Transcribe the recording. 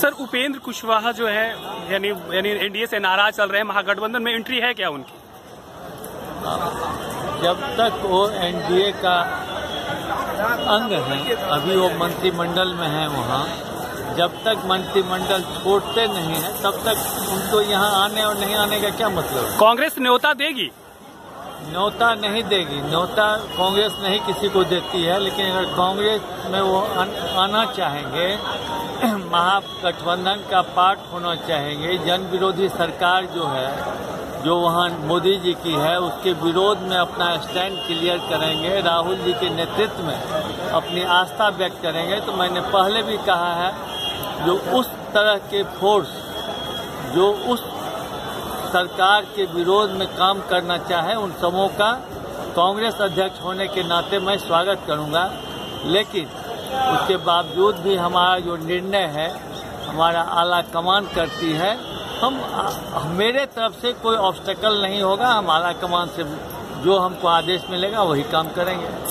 Sir Upendra Kushwaha जो है यानी यानी एनडीए से नाराज़ चल रहे हैं महागठबंधन में एंट्री है क्या उनकी? जब तक वो एनडीए का अंग है अभी वो मंत्रिमंडल में है वहाँ जब तक मंत्रिमंडल छोड़ते नहीं है तब तक उनको यहाँ आने और नहीं आने का क्या मतलब? कांग्रेस न्योता देगी? न्योता नहीं देगी। न्योता कांग्रेस नहीं किसी को देती है, लेकिन अगर कांग्रेस में वो आना चाहेंगे, महागठबंधन का पार्ट होना चाहेंगे जन विरोधी सरकार जो है, जो वहाँ मोदी जी की है, उसके विरोध में अपना स्टैंड क्लियर करेंगे, राहुल जी के नेतृत्व में अपनी आस्था व्यक्त करेंगे। तो मैंने पहले भी कहा है, जो उस तरह के फोर्स जो उस सरकार के विरोध में काम करना चाहे उन सबों का, कांग्रेस अध्यक्ष होने के नाते मैं स्वागत करूँगा। लेकिन उसके बावजूद भी हमारा जो निर्णय है, हमारा आला कमान करती है, हम, मेरे तरफ़ से कोई ऑब्स्टेकल नहीं होगा। हम आला कमान से जो हमको आदेश मिलेगा, वही काम करेंगे।